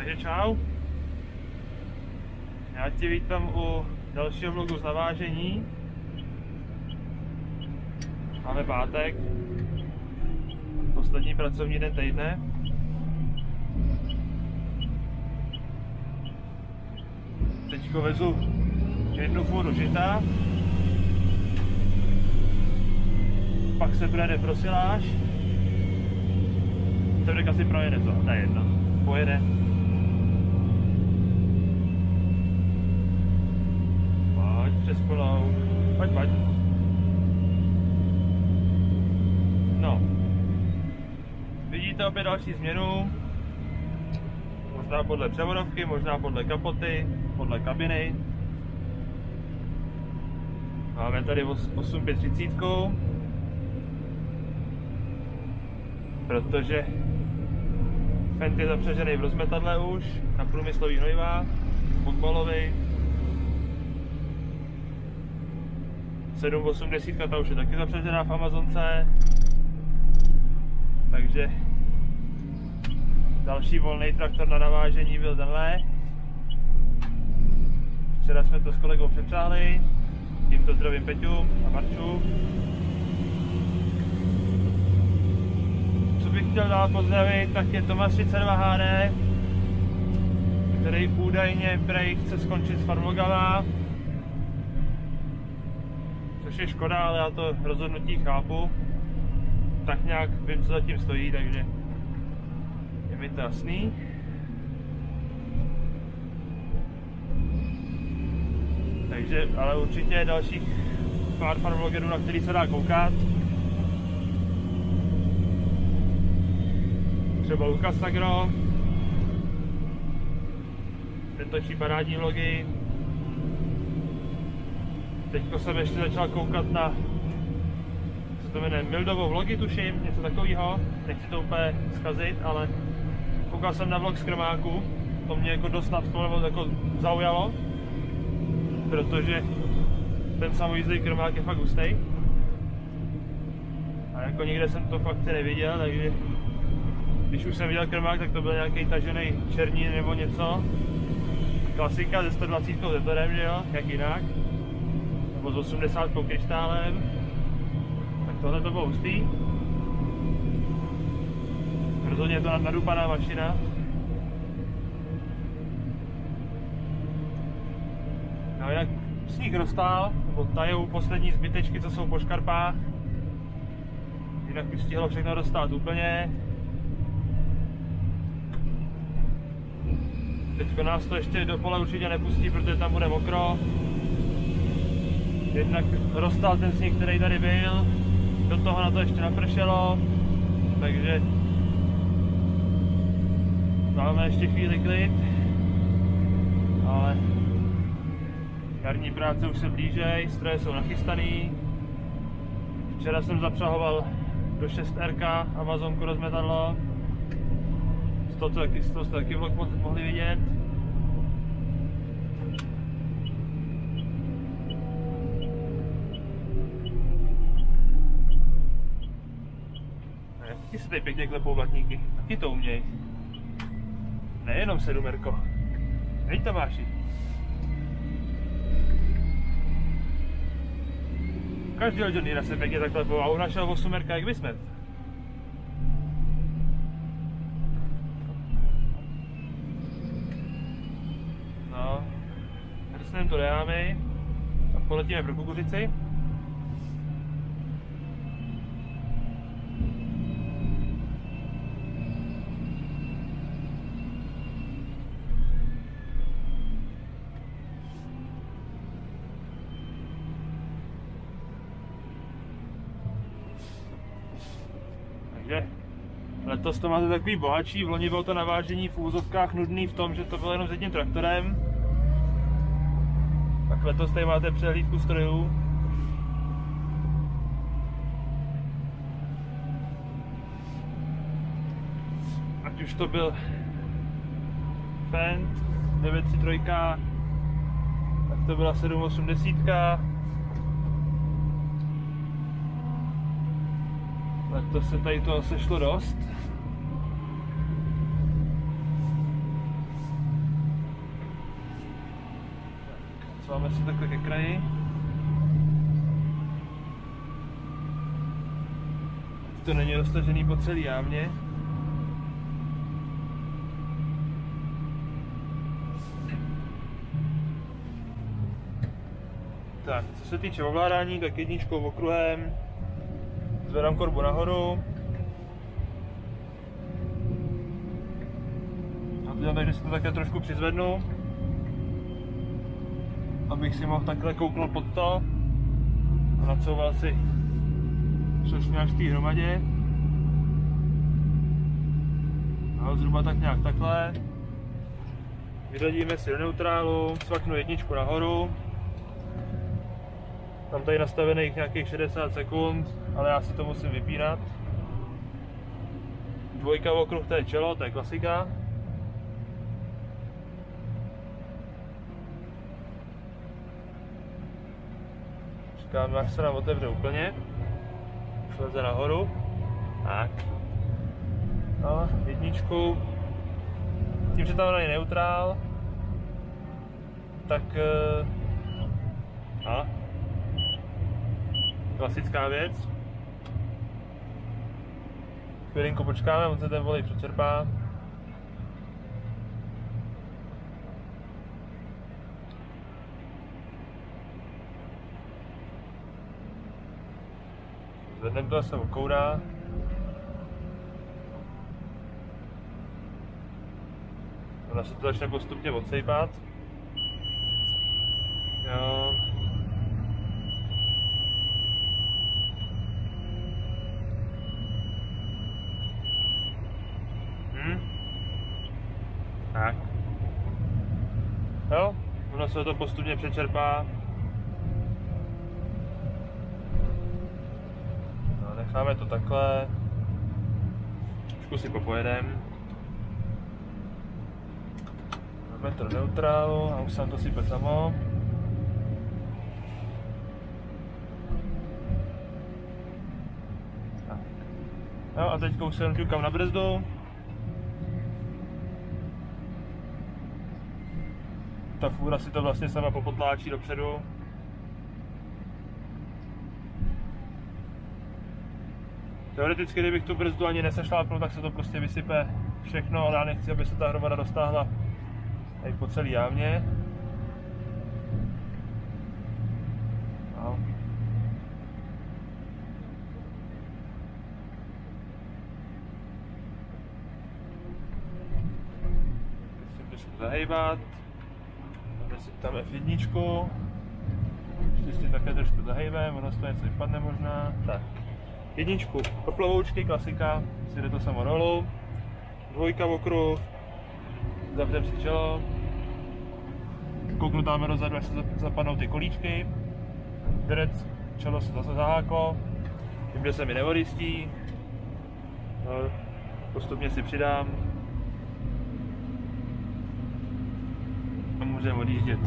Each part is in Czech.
Takže čau. Já tě vítám u dalšího vlogu z navážení. Máme pátek. Poslední pracovní den týdne. Teďko vezu jednu fůru žita. Pak se projede prosiláž. Cedrek asi projede to, to je jedno. Pojede. Pojď přes polou. Pojď, pojď. No. Vidíte opět další změnu. Možná podle převodovky, možná podle kapoty, podle kabiny. Máme tady 8530, protože Fent je zapřežený v rozmetadle už, na průmyslový hnojiva, fotbalový. 780 ta už je taky zapřežená v Amazonce. Takže další volný traktor na navážení byl tenhle. Včera jsme to s kolegou přepřáli. Tímto zdravím Peťu a Marču. Co bych chtěl dál pozdravit, tak je Tomas 32 HD, který údajně prej chce skončit s farmogama. Což je škoda, ale já to rozhodnutí chápu. Tak nějak vím, co zatím stojí, takže je mi to jasný. Takže, ale určitě dalších pár farmlogerů, na který se dá koukat. Třeba Lukas Sagro, ten točí parádní vlogy. Teďko jsem ještě začal koukat na, co to jmenuje, Mildovo vlogy tuším, něco takového. Nechci to úplně zkazit, ale koukal jsem na vlog z Krmáku, to mě jako dost nadchlo, jako zaujalo protože ten samojízdný krmák je fakt hustý. A jako nikde jsem to fakt neviděl, takže když už jsem viděl krmák, tak to byl nějaký tažený černý nebo něco. Klasika ze 120 zetorem, že jo, jak jinak. Nebo s 80 kryštálem. Tak tohle to bylo hustý. Rozhodně je to nadupaná mašina. No jak sníh roztál, nebo tajou poslední zbytečky, co jsou po škarpách. Jinak by stihlo všechno dostat úplně. Teďko nás to ještě do pole určitě nepustí, protože tam bude mokro. Jednak roztál ten sníh, který tady byl, do toho na to ještě napršelo, takže máme ještě chvíli klid, ale Jarní práce už se blížej, stroje jsou nachystaný. Včera jsem zapřahoval do 6R Amazonku rozmetadlo. Z toho, taky, z toho taky vlog mohli vidět. Taky se tady pěkně klepou blatníky, taky to uměj. Nejenom sedumerko. Hej Tomáši. Každý John Deere se pěkně takhle a u našeho 8 jak vysmet. No, hrstneme to dámy a poletíme pro kukuřici. Takže letos to máte takový bohatší, v loni bylo to navážení v úzovkách nudný v tom, že to bylo jenom s jedním traktorem. Tak letos tady máte přehlídku strojů. Ať už to byl Fendt 933, tak to byla 780, Tak to se tady to sešlo dost. Co máme si takhle ke kraji? To není roztažený po celý jámě. Tak, co se týče ovládání, tak jedničkou okruhem, zvedám korbu nahoru. A to takže si to také trošku přizvednu, abych si mohl takhle kouknout pod to a nacouval si přesně až v té hromadě. No, zhruba tak nějak takhle. Vyřadíme si do neutrálu, svaknu jedničku nahoru. Mám tady nastavených nějakých 60 sekund, ale já si to musím vypínat. Dvojka okruh, to je čelo, to je klasika. Čekám, až se nám otevře úplně. Šleze nahoru. Tak. No, jedničku. Tím, že tam není neutrál, tak eh, a klasická věc. Chvilinku počkáme, on se ten volej přečerpá. Zvedneme to zase okourá. Ona se to začne postupně odsejpat. Jo. Hm? Tak. Jo, ono se to postupně přečerpá. No, necháme to takhle. Trošku si popojedem. Do neutrálu a už se nám to sype samo. Jo, a teď už se jenom ťukám na brzdu. Ta fůra si to vlastně sama popotláčí dopředu. Teoreticky, kdybych tu brzdu ani nesešlápnul, tak se to prostě vysype všechno, ale já nechci, aby se ta hromada dostáhla tady po celý jámě. No. Zahejbat. Tam F1. Ještě také trošku zahejbem, ono toho něco vypadne možná. Tak. Jedničku poplovoučky, klasika, si jde to samo rolou. Dvojka okruh, zavřem si čelo, kouknu tam dozadu, až se zapadnou ty kolíčky, drec, čelo se zase zaháklo, tím, že se mi neodjistí, no, postupně si přidám a můžeme odjíždět.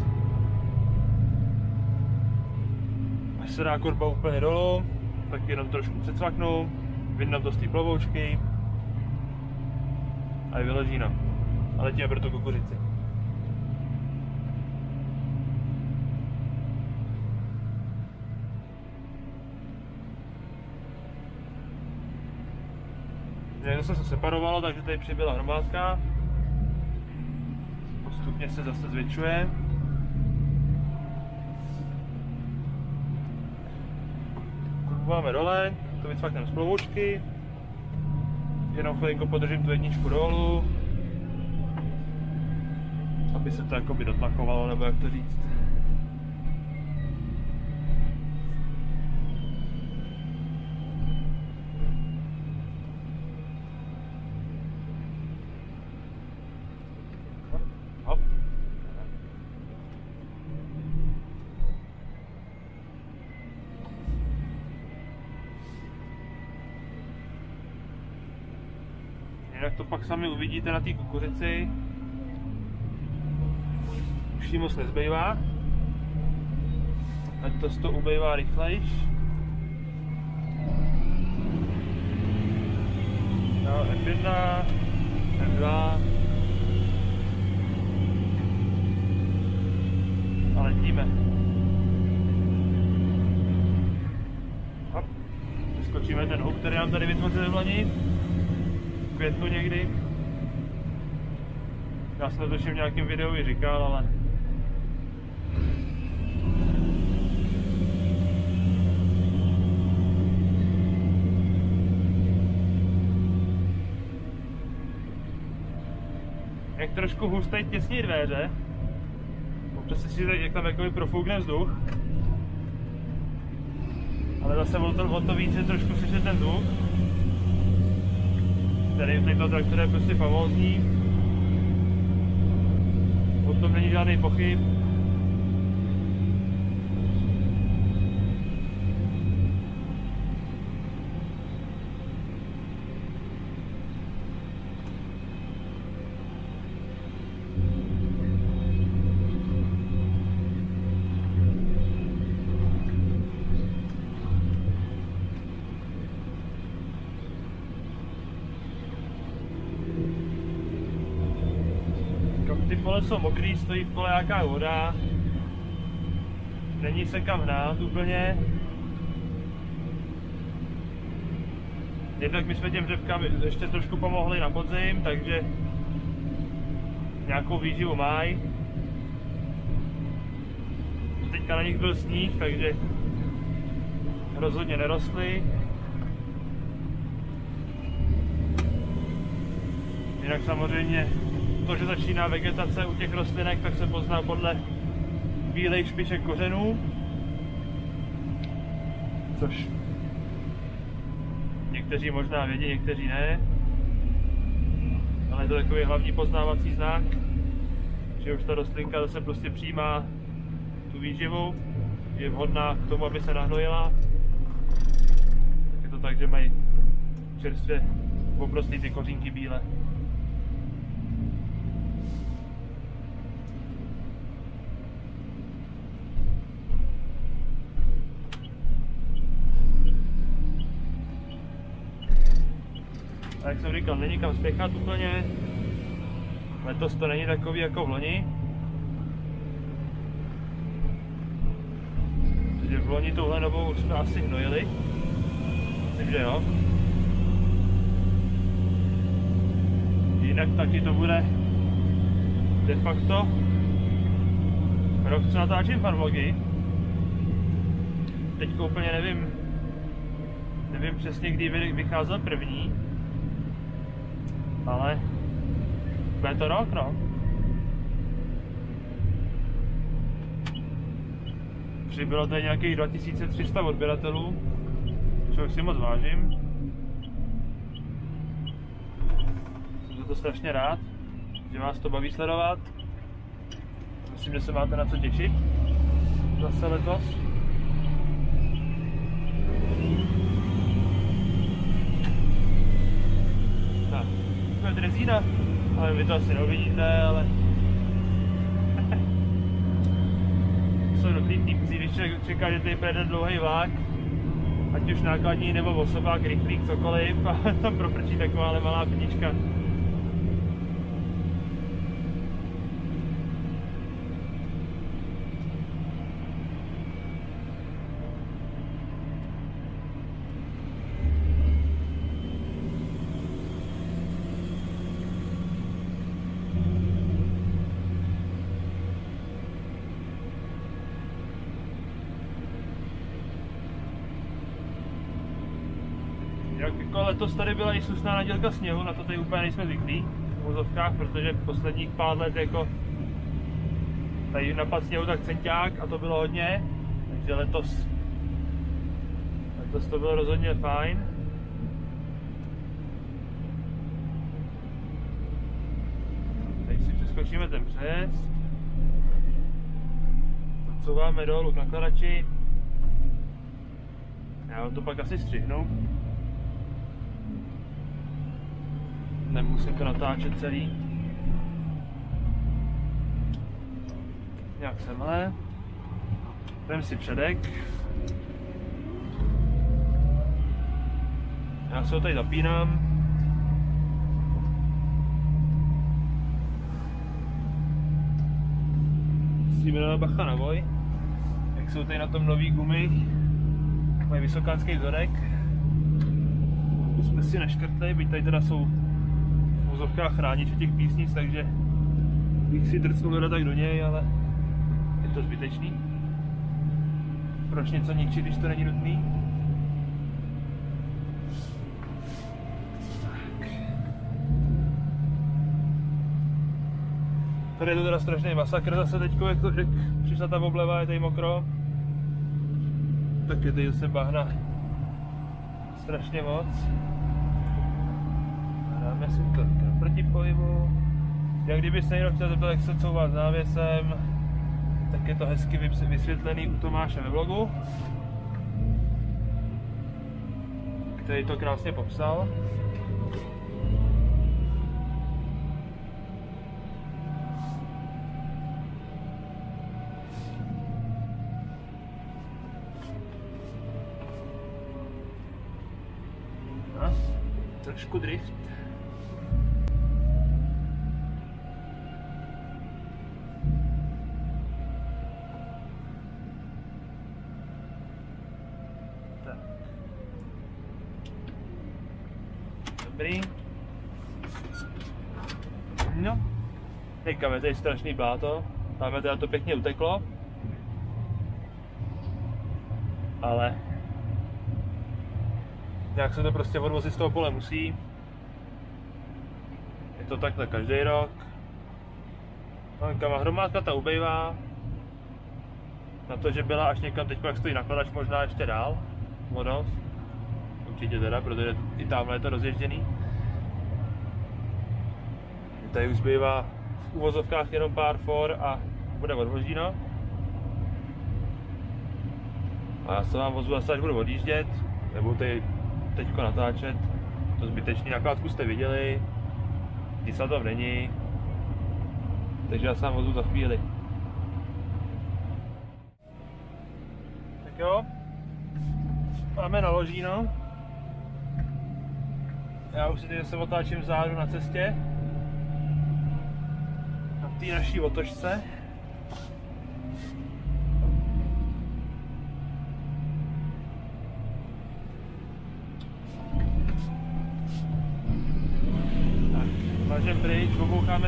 Až se dá korba úplně dolů, tak jenom trošku přecvaknu, vyndám to z té plovoučky a je vyložíno. A letíme pro tu kukuřici. Někdo se separovalo, takže tady přibyla hromádka. Postupně se zase zvětšuje. Máme dole, to vycvakneme z plovoučky. Jenom chvilinku podržím tu jedničku dolů, aby se to jakoby dotlakovalo, nebo jak to říct. Hop. Jinak to pak sami uvidíte na té kukuřici. Už jí moc nezbývá. Ať to to ubejvá rychlejš. No, F1, F2. Ale tím uvidíme. Hop. Skočíme ten hub, který nám tady vytvořili v loni. Květnu někdy. Já jsem to v nějakém videu i říkal, ale jak trošku hustý těsní dveře. Občas si jak tam jakoby profoukne vzduch. Ale zase o to, o to víc je trošku slyšet ten zvuk. Který v této traktoru je prostě famózní. O tom není žádný pochyb. Ty pole stojí v kole nějaká voda. Není se kam hnát úplně. Jednak my jsme těm řepkám ještě trošku pomohli na podzim, takže nějakou výživu mají. Teďka na nich byl sníh, takže rozhodně nerostly. Jinak samozřejmě to, že začíná vegetace u těch rostlinek, tak se pozná podle bílej špiček kořenů. Což někteří možná vědí, někteří ne. Ale je to takový hlavní poznávací znak, že už ta rostlinka zase prostě přijímá tu výživu, je vhodná k tomu, aby se nahnojila. Tak je to tak, že mají čerstvě oprostlý ty kořínky bílé. A jak jsem říkal, není kam spěchat úplně. Letos to není takový jako v loni. Takže v loni touhle dobou jsme asi hnojili. Myslím, že jo. Jinak taky to bude de facto rok, co natáčím farvlogy. Teď úplně nevím, nevím přesně, kdy vycházel první, ale bude to rok, no. Přibylo tady nějakých 2300 odběratelů, což si moc vážím. Jsem za to strašně rád, že vás to baví sledovat. Myslím, že se máte na co těšit zase letos. Je drezína, ale vy to asi neuvidíte, ale jsou dobrý týpci, když člověk čeká, že tady projede dlouhý vlak, ať už nákladní nebo osobák, rychlík, cokoliv, a tam proprčí taková malá pnička. Jak jako letos tady byla i slušná nadělka sněhu, na to tady úplně nejsme zvyklí v vozovkách, protože posledních pár let jako tady napad sněhu tak centiák a to bylo hodně, takže letos, letos to bylo rozhodně fajn. Teď si přeskočíme ten přes. Odsouváme dolů k nakladači. Já to pak asi střihnu. Nemusím to natáčet celý. Jak semhle. Vem si předek. Já se ho tady zapínám. Musíme na bacha na boj. jsou tady na tom nový gumy, mají vysokánský vzorek. Jsme si neškrtli, byť tady teda jsou vozovkách chrániče těch písnic, takže bych si drcnul tak do něj, ale je to zbytečný. Proč něco ničit, když to není nutný? Tady je to teda strašný masakr zase teď, jak, to, jak přišla ta obleva, je tady mokro. Tak je tady zase bahna strašně moc. Dáme si to proti pohybu. Jak kdyby se někdo chtěl zeptat, jak se couvá s návěsem, tak je to hezky vysvětlený u Tomáše ve vlogu, který to krásně popsal. trošku drift. Tak. Dobrý. No. Teďka je tady strašný bláto. Máme teda to pěkně uteklo. Ale nějak se to prostě odvozit z toho pole musí. Je to takhle každý rok. Kama hromádka ta ubejvá. Na to, že byla až někam teď, jak stojí nakladač, možná ještě dál. Vodost. Určitě teda, protože i tamhle je to rozježděný. Tady už zbývá v uvozovkách jenom pár for a bude odvožíno. A já se vám vozu asi až budu odjíždět, nebo tady teď natáčet. To zbytečný nakládku jste viděli, Disa to není, takže já se vám vozu za chvíli. Tak jo, máme naložíno. Já už si teď se otáčím vzadu na cestě. Té naší otočce. Mažem pryč,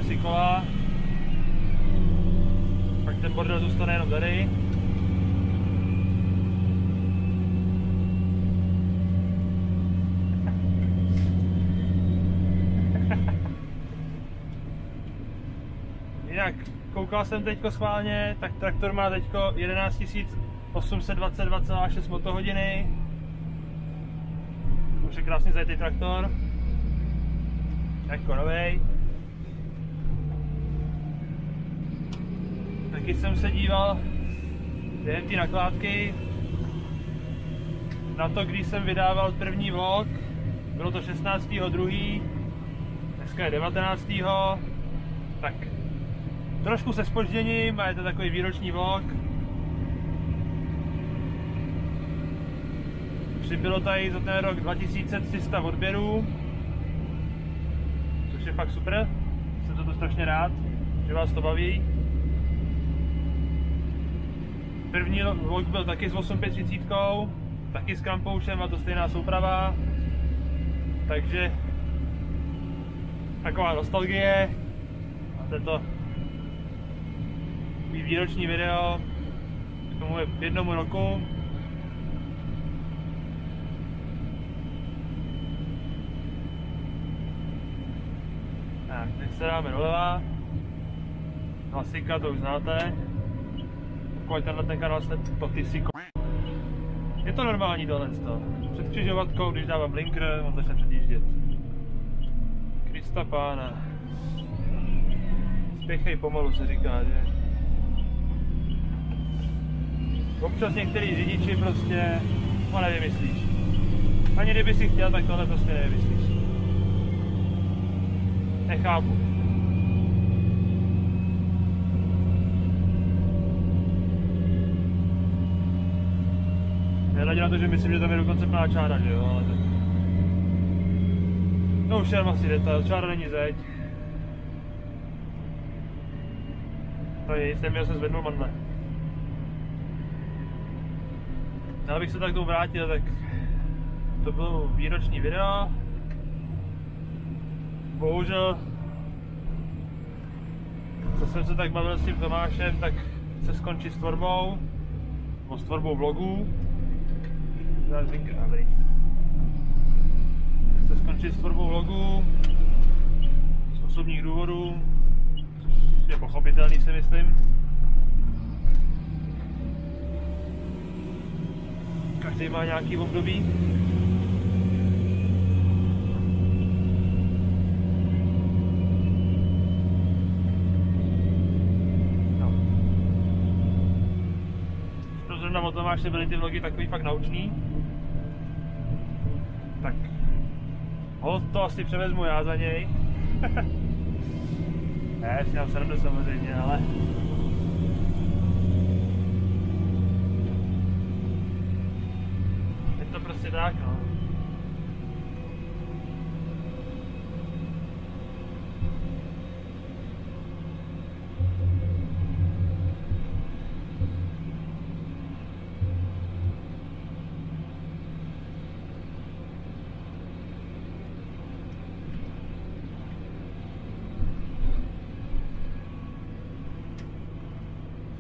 si kola. Pak ten bordel zůstane jenom tady. Jinak, koukal jsem teďko schválně, tak traktor má teďko 11 822,6 motohodiny. Už je krásně zajetý traktor jako novej. Taky jsem se díval během té nakládky na to, když jsem vydával první vlog. Bylo to 16.2. Dneska je 19. Tak trošku se spožděním a je to takový výroční vlog. Přibylo tady za ten rok 2300 odběrů je fakt super. Jsem za to strašně rád, že vás to baví. První vlog byl taky s 8530, taky s krampoušem a to stejná souprava. Takže taková nostalgie. A to výroční video k tomu je jednomu roku. Tak, teď se dáme doleva. Klasika, to už znáte. Pokud tenhle ten kanál jste to ty Je to normální tohle. Před křižovatkou, když dávám blinker, on začne předjíždět. Krista pána. Spěchej pomalu se říká, že? Občas některý řidiči prostě to nevymyslíš. Ani kdyby si chtěl, tak tohle prostě nevymyslíš. Nechápu. Nehledě na to, že myslím, že tam je dokonce plná čára, že jo, ale tak... No už jenom asi detail, čára není zeď. To je, jsem měl se zvednout mandle. No, abych se tak tomu vrátil, tak to bylo výroční video. Bohužel, co jsem se tak bavil s tím Tomášem, tak chce skončit s tvorbou, nebo s tvorbou vlogů. Chce skončit s tvorbou vlogů z osobních důvodů, což je pochopitelný si myslím. Každý má nějaký období. No. Zrovna o Tomáše byly ty vlogy takový fakt naučný. Tak ho to asi převezmu já za něj. ne, si nám srandu samozřejmě, ale prostě tak, no.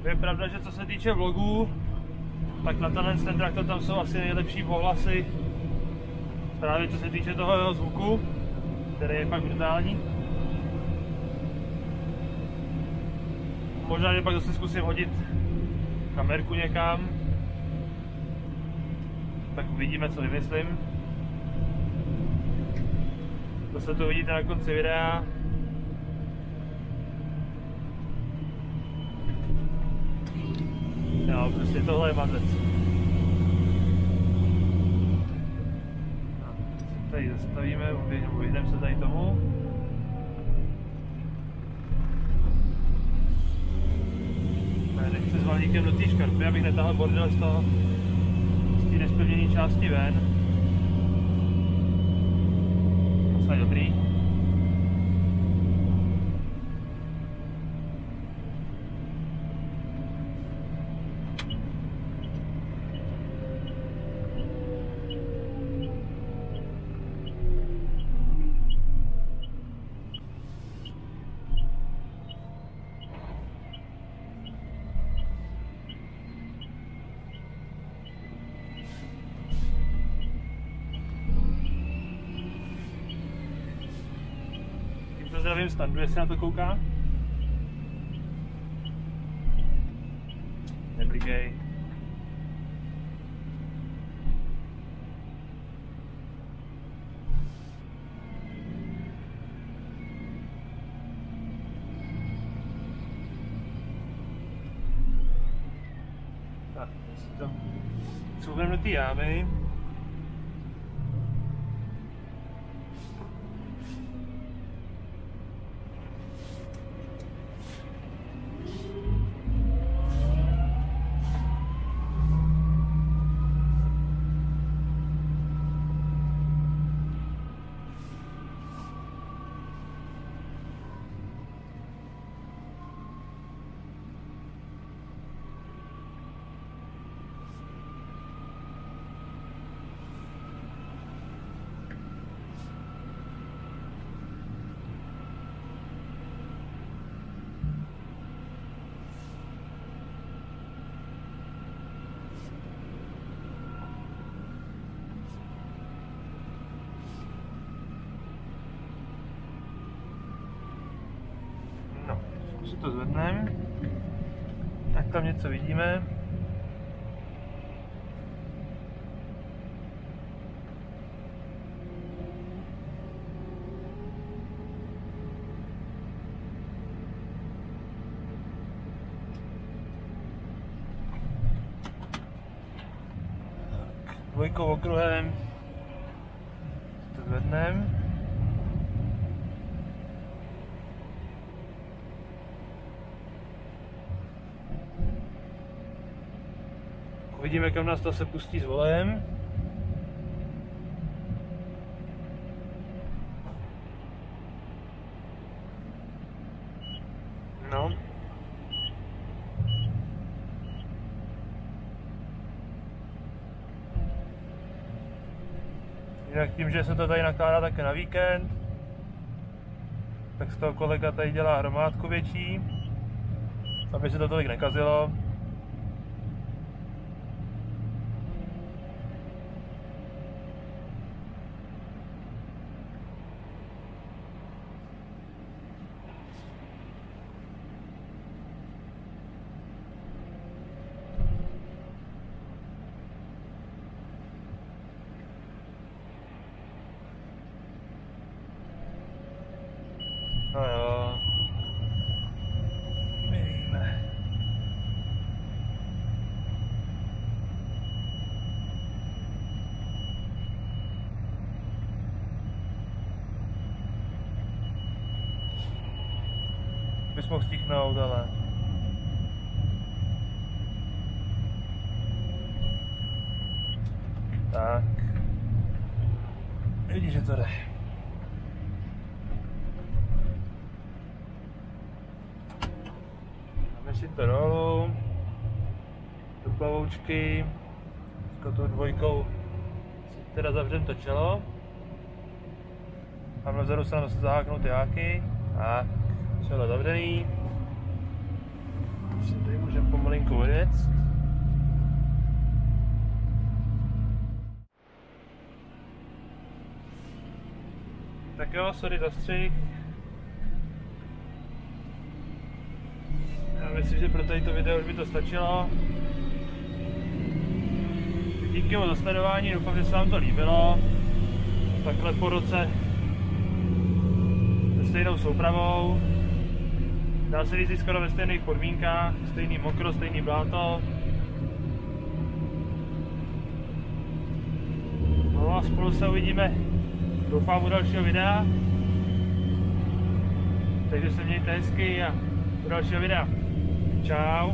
Je pravda, že co se týče vlogů, tak na tenhle ten traktor tam jsou asi nejlepší pohlasy právě co se týče toho jeho zvuku, který je fakt brutální. Možná, že pak zase zkusím hodit kamerku někam, tak uvidíme, co vymyslím. To se to vidíte na konci videa. Jo, prostě tohle je mazec. Tady zastavíme, vyjdeme se tady tomu. Ne, nechci s valíkem do té škarpy, abych netáhl bordel z toho, z té nespevněné části ven. Je dobrý. Zdravím standu, jestli na to kouká. Neblikej. Tak, jámy. si to zvedneme, tak tam něco vidíme. dvojkou okruhem to zvedneme. Uvidíme, kam nás to se pustí s volejem. No. Jinak tím, že se to tady nakládá také na víkend, tak z toho kolega tady dělá hromádku větší, aby se to tolik nekazilo. No jo. My víme. Bys mohl stihnout, ale... Tak. Vidíš, že to jde. Dáme si to dolů, do plavoučky, s tou dvojkou si teda zavřem to čelo. Tam vzadu se nám zase zaháknou ty háky. Tak, čelo zavřený. Tady můžeme pomalinku odjet. Tak jo, sorry za střih. Já myslím, že pro tady to video už by to stačilo. Díky moc za sledování, doufám, že se vám to líbilo. Takhle po roce se stejnou soupravou. Dá se říct skoro ve stejných podmínkách, stejný mokro, stejný bláto. No a spolu se uvidíme, doufám u dalšího videa. Takže se mějte hezky a u dalšího videa. Čau.